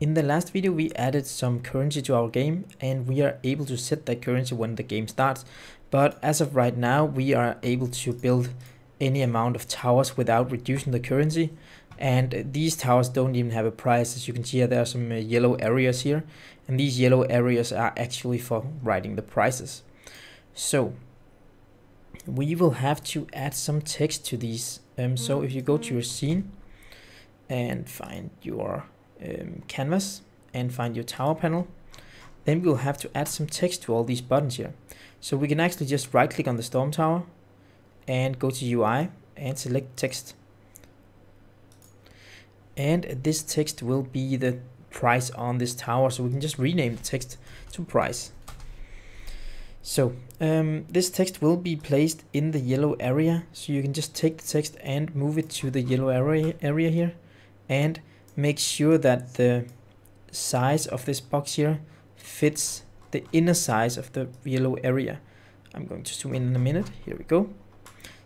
In the last video we added some currency to our game and we are able to set that currency when the game starts. But as of right now we are able to build any amount of towers without reducing the currency. And these towers don't even have a price. As you can see here, there are some uh, yellow areas here. And these yellow areas are actually for writing the prices. So we will have to add some text to these. Um, so if you go to your scene and find your um, canvas and find your tower panel, then we'll have to add some text to all these buttons here. So we can actually just right click on the storm tower and go to UI and select text. And this text will be the price on this tower. So we can just rename the text to price. So um, this text will be placed in the yellow area. So you can just take the text and move it to the yellow area, area here and make sure that the size of this box here fits the inner size of the yellow area. I'm going to zoom in in a minute. Here we go.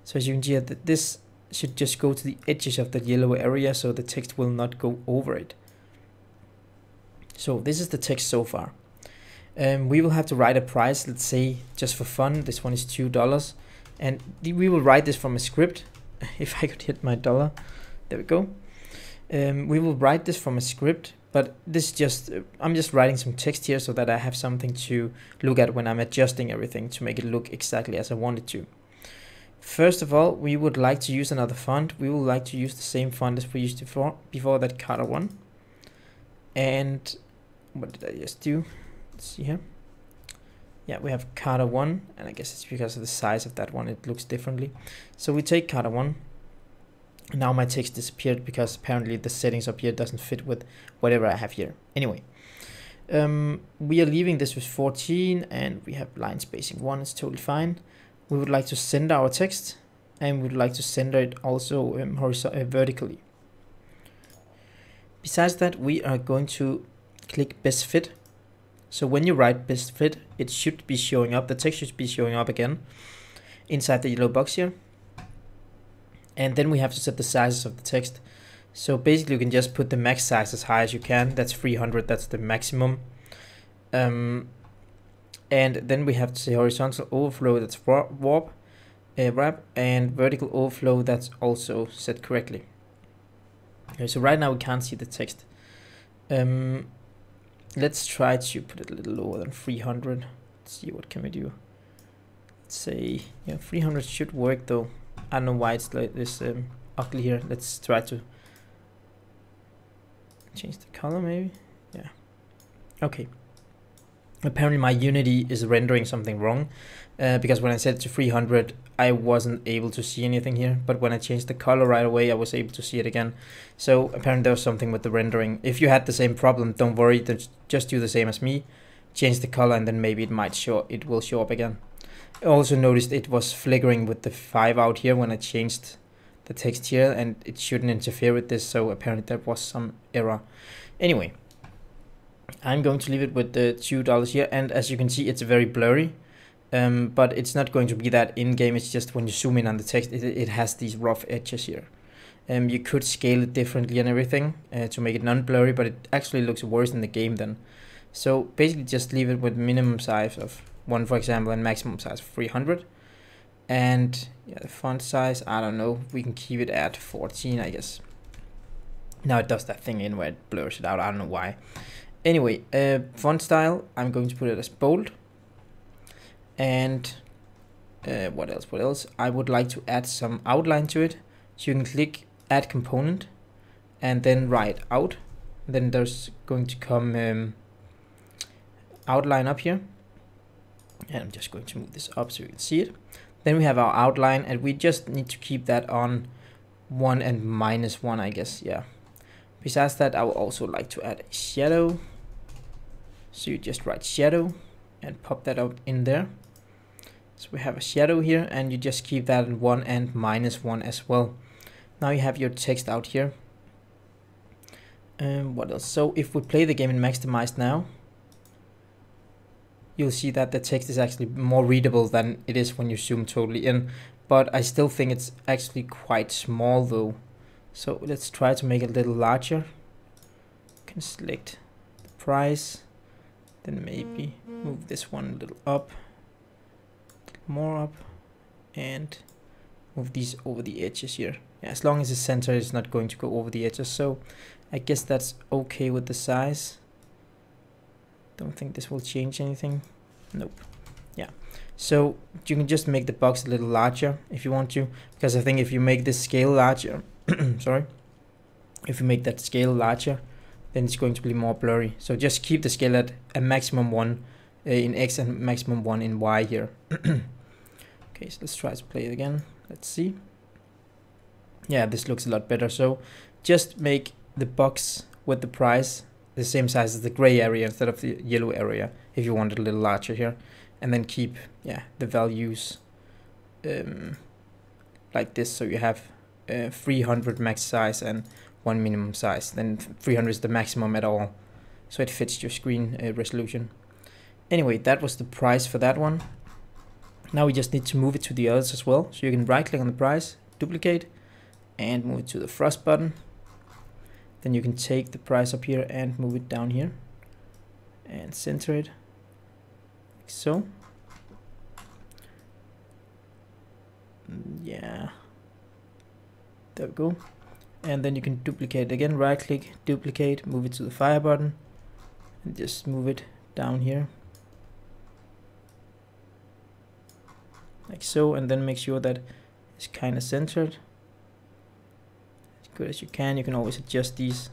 So as you can see that this should just go to the edges of the yellow area so the text will not go over it. So this is the text so far. Um, we will have to write a price, let's say just for fun, this one is $2. And we will write this from a script. If I could hit my dollar, there we go. Um, we will write this from a script, but this just, uh, I'm just writing some text here so that I have something to look at when I'm adjusting everything to make it look exactly as I want it to. First of all, we would like to use another font. We would like to use the same font as we used before, before that Carter one. And what did I just do? Let's see here. Yeah, we have Carter 1, and I guess it's because of the size of that one, it looks differently. So we take Carter 1, now my text disappeared because apparently the settings up here doesn't fit with whatever I have here. Anyway, um, we are leaving this with 14 and we have line spacing 1, it's totally fine. We would like to center our text and we would like to center it also um, uh, vertically. Besides that, we are going to click best fit. So when you write best fit, it should be showing up, the text should be showing up again inside the yellow box here and then we have to set the sizes of the text. So basically you can just put the max size as high as you can. That's 300, that's the maximum. Um, and then we have to say horizontal overflow, that's warp, uh, wrap, and vertical overflow, that's also set correctly. Okay, so right now we can't see the text. Um, let's try to put it a little lower than 300. Let's see what can we do. Let's say, yeah, 300 should work though. I don't know why it's like this um, ugly here. Let's try to change the color maybe. Yeah. Okay. Apparently my Unity is rendering something wrong uh, because when I set it to 300 I wasn't able to see anything here but when I changed the color right away I was able to see it again so apparently there was something with the rendering if you had the same problem don't worry just do the same as me change the color and then maybe it might show it will show up again I also noticed it was flickering with the 5 out here when I changed the text here and it shouldn't interfere with this so apparently there was some error. Anyway, I'm going to leave it with the $2 here and as you can see it's very blurry um, but it's not going to be that in-game, it's just when you zoom in on the text it, it has these rough edges here. Um, you could scale it differently and everything uh, to make it non-blurry but it actually looks worse in the game then. So basically just leave it with minimum size of one for example and maximum size 300 and yeah the font size I don't know. We can keep it at 14 I guess. Now it does that thing in where it blurs it out. I don't know why. Anyway uh, font style I'm going to put it as bold. And uh, what else what else? I would like to add some outline to it. So you can click add component and then write out. Then there's going to come um, outline up here and I'm just going to move this up so you can see it. Then we have our outline and we just need to keep that on 1 and minus 1 I guess, yeah. Besides that I would also like to add a shadow. So you just write shadow and pop that out in there. So we have a shadow here and you just keep that in 1 and minus 1 as well. Now you have your text out here. And um, what else? So if we play the game in maximized now, you'll see that the text is actually more readable than it is when you zoom totally in. But I still think it's actually quite small though. So let's try to make it a little larger. You can select the price then maybe move this one a little up more up and move these over the edges here yeah, as long as the center is not going to go over the edges so I guess that's okay with the size don't think this will change anything. Nope. Yeah. So you can just make the box a little larger if you want to because I think if you make this scale larger sorry if you make that scale larger then it's going to be more blurry. So just keep the scale at a maximum one uh, in X and maximum one in Y here. Okay so let's try to play it again. Let's see. Yeah this looks a lot better. So just make the box with the price the same size as the gray area instead of the yellow area if you want it a little larger here. And then keep yeah the values um, like this. So you have uh, 300 max size and one minimum size. Then 300 is the maximum at all. So it fits your screen uh, resolution. Anyway that was the price for that one. Now we just need to move it to the others as well. So you can right click on the price duplicate and move it to the frost button then you can take the price up here and move it down here. And center it. Like so. Mm, yeah. There we go. And then you can duplicate again. Right click duplicate move it to the fire button. And just move it down here. Like so and then make sure that it's kind of centered good as you can. You can always adjust these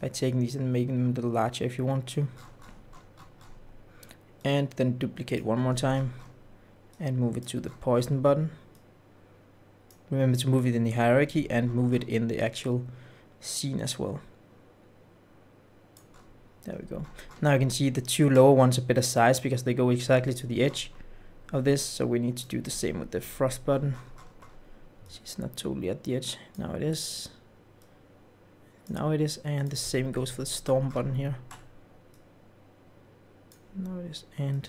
by taking these and making them a little larger if you want to. And then duplicate one more time and move it to the poison button. Remember to move it in the hierarchy and move it in the actual scene as well. There we go. Now you can see the two lower ones are better size because they go exactly to the edge of this. So we need to do the same with the frost button. It's not totally at the edge. Now it is. Now it is, and the same goes for the storm button here. Now it is, and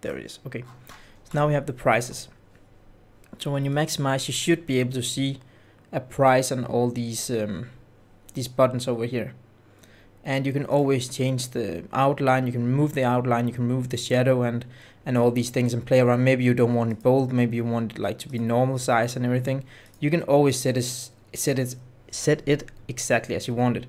there it is. Okay, so now we have the prices. So when you maximize, you should be able to see a price on all these um, these buttons over here. And you can always change the outline. You can move the outline. You can move the shadow and and all these things and play around. Maybe you don't want it bold. Maybe you want it like to be normal size and everything. You can always set it set it set it exactly as you want it.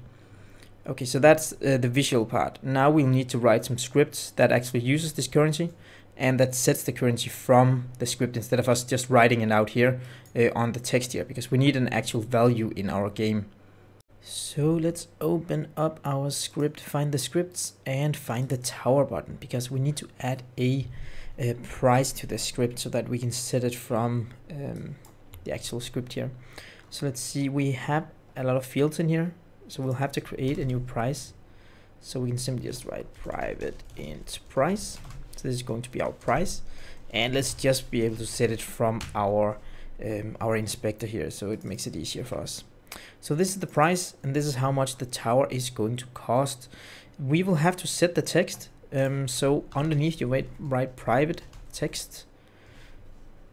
Okay, so that's uh, the visual part. Now we'll need to write some scripts that actually uses this currency and that sets the currency from the script instead of us just writing it out here uh, on the text here because we need an actual value in our game. So let's open up our script, find the scripts and find the tower button because we need to add a, a price to the script so that we can set it from um, the actual script here. So let's see, we have a lot of fields in here. So we'll have to create a new price. So we can simply just write private int price. So this is going to be our price. And let's just be able to set it from our um, our inspector here. So it makes it easier for us. So this is the price and this is how much the tower is going to cost. We will have to set the text. Um, so underneath you write, write private text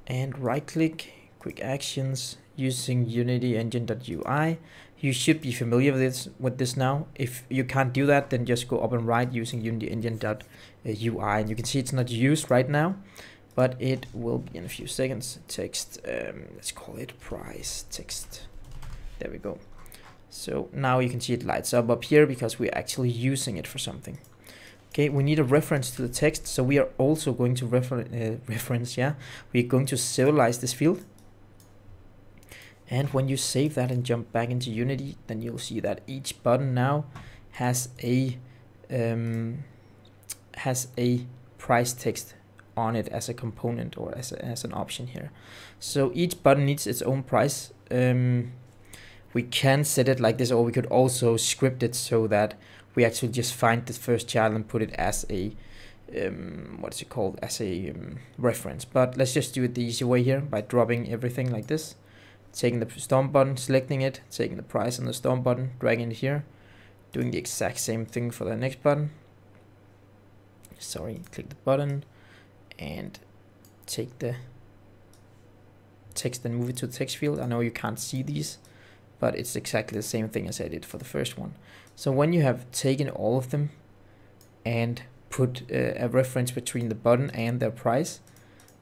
and right click quick actions using UnityEngine.UI. You should be familiar with this with this now. If you can't do that, then just go up and right using UnityEngine.UI. And you can see it's not used right now, but it will be in a few seconds. Text, um, let's call it price text. There we go. So now you can see it lights up up here because we're actually using it for something. Okay, we need a reference to the text, so we are also going to refer uh, reference, yeah. We're going to serialize this field and when you save that and jump back into Unity, then you'll see that each button now has a um, has a price text on it as a component or as, a, as an option here. So each button needs its own price. Um, we can set it like this or we could also script it so that we actually just find the first child and put it as a um, what is it called as a um, reference but let's just do it the easy way here by dropping everything like this taking the storm button, selecting it, taking the price on the storm button, dragging it here, doing the exact same thing for the next button. Sorry, click the button and take the text and move it to the text field. I know you can't see these, but it's exactly the same thing as I did for the first one. So when you have taken all of them and put uh, a reference between the button and their price,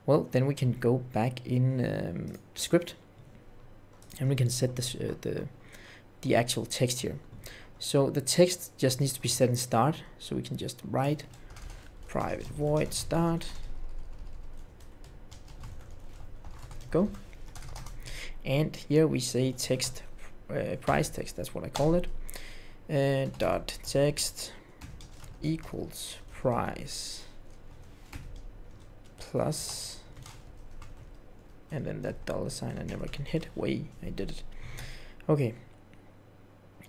well, then we can go back in um, script and we can set uh, the, the actual text here. So the text just needs to be set in start. So we can just write private void start. Go. And here we say text uh, price text. That's what I call it. Uh, dot text equals price plus and then that dollar sign I never can hit. Way I did it. Okay.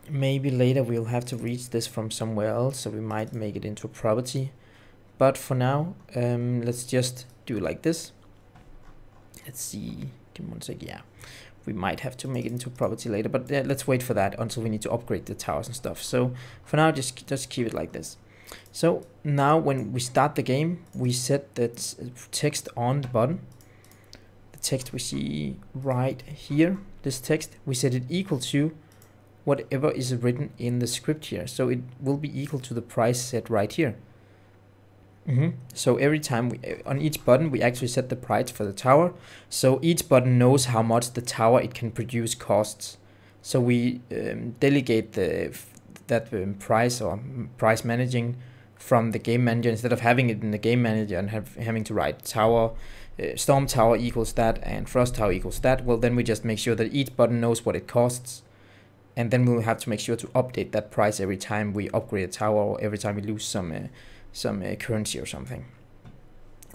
Maybe later we'll have to reach this from somewhere else so we might make it into a property. But for now um, let's just do like this. Let's see. Give me one sec yeah we might have to make it into a property later but uh, let's wait for that until we need to upgrade the towers and stuff. So for now just just keep it like this. So now when we start the game we set that text on the button. The text we see right here this text we set it equal to whatever is written in the script here. So it will be equal to the price set right here Mm -hmm. So every time we, on each button, we actually set the price for the tower. So each button knows how much the tower it can produce costs. So we um, delegate the that um, price or price managing from the game manager instead of having it in the game manager and have, having to write tower, uh, storm tower equals that and frost tower equals that. Well, then we just make sure that each button knows what it costs. And then we'll have to make sure to update that price every time we upgrade a tower or every time we lose some uh, some uh, currency or something.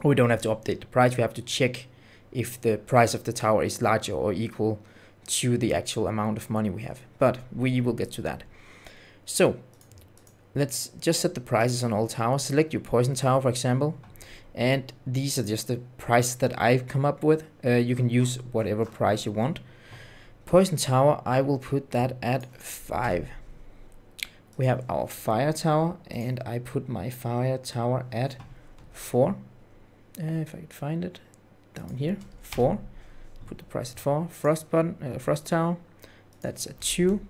We don't have to update the price, we have to check if the price of the tower is larger or equal to the actual amount of money we have. But we will get to that. So let's just set the prices on all towers. Select your poison tower, for example. And these are just the price that I've come up with. Uh, you can use whatever price you want. Poison tower, I will put that at 5 we have our fire tower and I put my fire tower at 4 uh, if I could find it down here 4 put the price at 4 frost button uh, frost tower that's a 2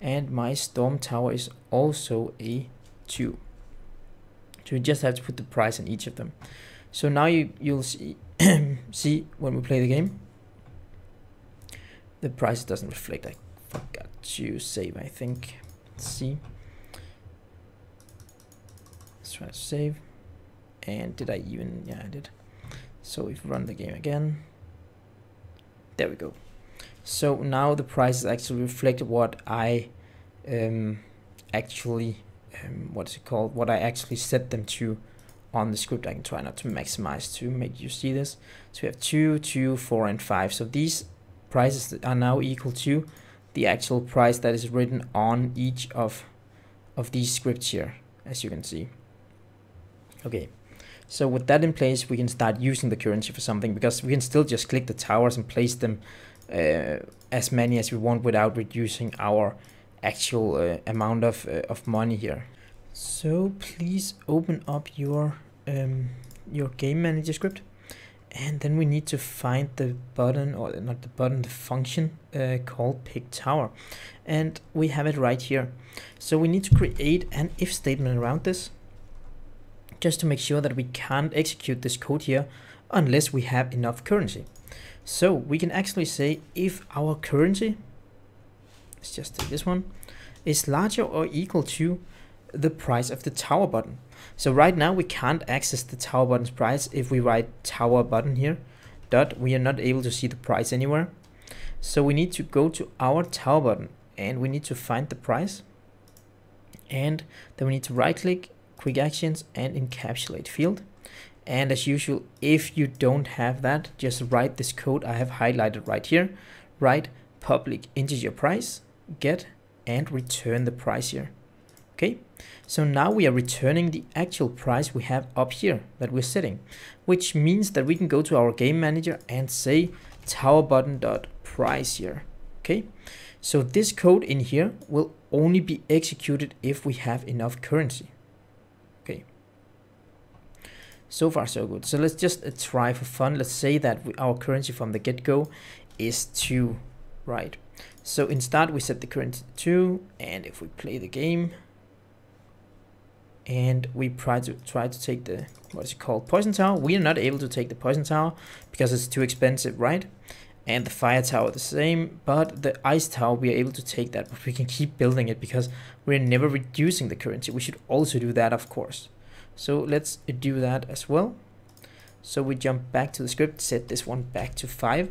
and my storm tower is also a 2 so you just have to put the price in each of them. So now you you'll see see when we play the game the price doesn't reflect. I forgot to save I think. Let's see let's try to save. And did I even yeah I did. So if we run the game again. There we go. So now the prices actually reflect what I um, actually um, what's it called? What I actually set them to on the script. I can try not to maximize to make you see this. So we have 2 2 4 and 5 so these prices are now equal to the actual price that is written on each of of these scripts here as you can see Okay, so with that in place, we can start using the currency for something because we can still just click the towers and place them uh, as many as we want without reducing our actual uh, amount of, uh, of money here. So please open up your um, your game manager script. And then we need to find the button or not the button the function uh, called pick tower. And we have it right here. So we need to create an if statement around this just to make sure that we can't execute this code here unless we have enough currency. So we can actually say if our currency, let's just take this one, is larger or equal to the price of the tower button. So right now we can't access the tower button's price if we write tower button here, dot, we are not able to see the price anywhere. So we need to go to our tower button and we need to find the price. And then we need to right click quick actions and encapsulate field. And as usual, if you don't have that, just write this code I have highlighted right here. Write public integer price, get and return the price here. Okay, so now we are returning the actual price we have up here that we're setting, which means that we can go to our game manager and say tower button dot price here. Okay, so this code in here will only be executed if we have enough currency. So far so good. So let's just uh, try for fun. Let's say that we, our currency from the get-go is 2, right? So in start we set the currency to 2 and if we play the game, and we try to try to take the what is it called poison tower we are not able to take the poison tower because it's too expensive right and the fire tower the same but the ice tower we are able to take that but we can keep building it because we're never reducing the currency we should also do that of course so let's do that as well. So we jump back to the script set this one back to five.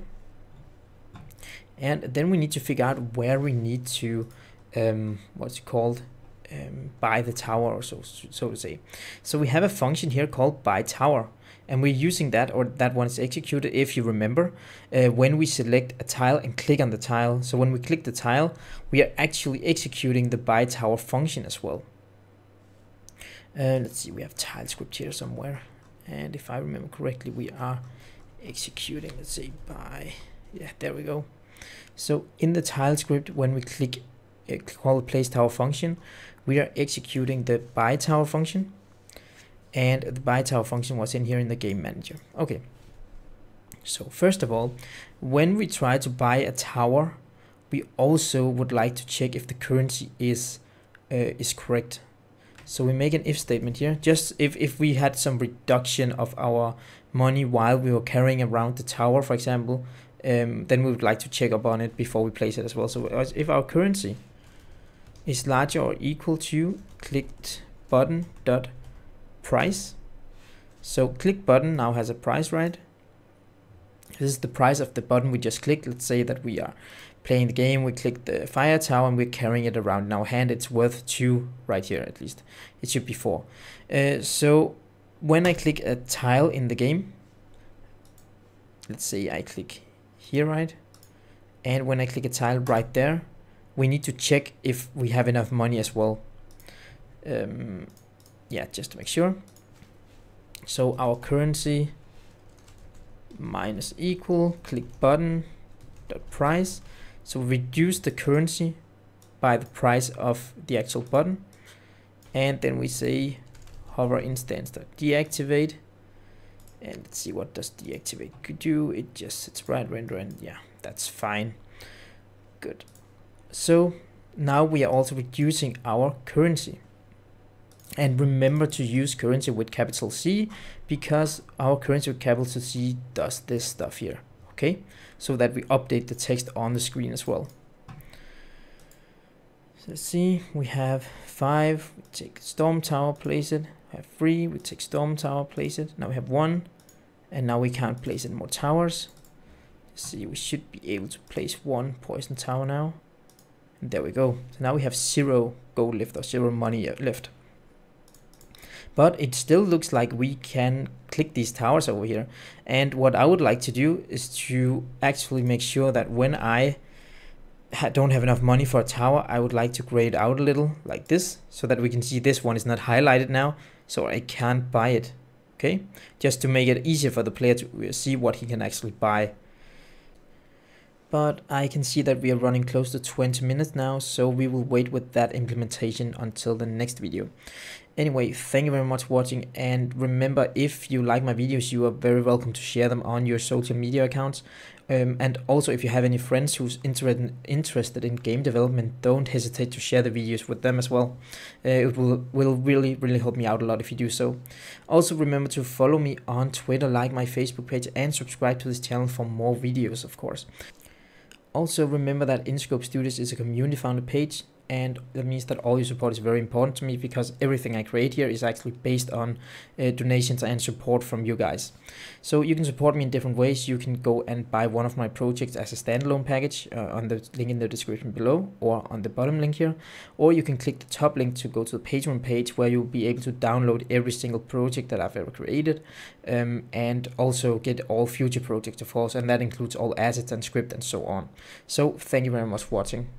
And then we need to figure out where we need to um, what's it called? Um, buy the tower or so so to say. So we have a function here called buy tower. And we're using that or that one is executed if you remember uh, when we select a tile and click on the tile. So when we click the tile we are actually executing the buy tower function as well uh, let's see we have tile script here somewhere. And if I remember correctly we are executing let's say buy yeah there we go. So in the tile script when we click uh, call place tower function we are executing the buy tower function. And the buy tower function was in here in the game manager. Okay. So first of all when we try to buy a tower we also would like to check if the currency is uh, is correct so we make an if statement here just if if we had some reduction of our money while we were carrying around the tower for example um, then we would like to check up on it before we place it as well so if our currency is larger or equal to clicked button dot price. So click button now has a price, right? This is the price of the button we just clicked. Let's say that we are playing the game, we click the fire tower and we're carrying it around in our hand. It's worth two right here at least. It should be four. Uh, so when I click a tile in the game, let's say I click here, right? And when I click a tile right there, we need to check if we have enough money as well. Um, yeah, just to make sure. So our currency minus equal, click button, dot price. So reduce the currency by the price of the actual button. And then we say hover instance deactivate. And let's see what does deactivate could do. It just it's right render and yeah, that's fine. Good. So now we are also reducing our currency. And remember to use currency with capital C because our currency with capital C does this stuff here. Okay, so that we update the text on the screen as well. So let's see, we have five, we take Storm Tower, place it. We have three, we take Storm Tower, place it. Now we have one, and now we can't place any more towers. Let's see, we should be able to place one Poison Tower now. And there we go. So now we have zero gold left or zero money uh, left but it still looks like we can click these towers over here. And what I would like to do is to actually make sure that when I don't have enough money for a tower, I would like to grade out a little like this so that we can see this one is not highlighted now. So I can't buy it. Okay, just to make it easier for the player to uh, see what he can actually buy but I can see that we are running close to 20 minutes now, so we will wait with that implementation until the next video. Anyway, thank you very much for watching, and remember, if you like my videos, you are very welcome to share them on your social media accounts. Um, and also, if you have any friends who's interested interested in game development, don't hesitate to share the videos with them as well. Uh, it will will really really help me out a lot if you do so. Also, remember to follow me on Twitter, like my Facebook page, and subscribe to this channel for more videos, of course. Also remember that InScope Studios is a community founded page and that means that all your support is very important to me because everything I create here is actually based on uh, donations and support from you guys. So you can support me in different ways. You can go and buy one of my projects as a standalone package uh, on the link in the description below or on the bottom link here. Or you can click the top link to go to the Patreon page where you'll be able to download every single project that I've ever created um, and also get all future projects of course and that includes all assets and script and so on. So thank you very much for watching.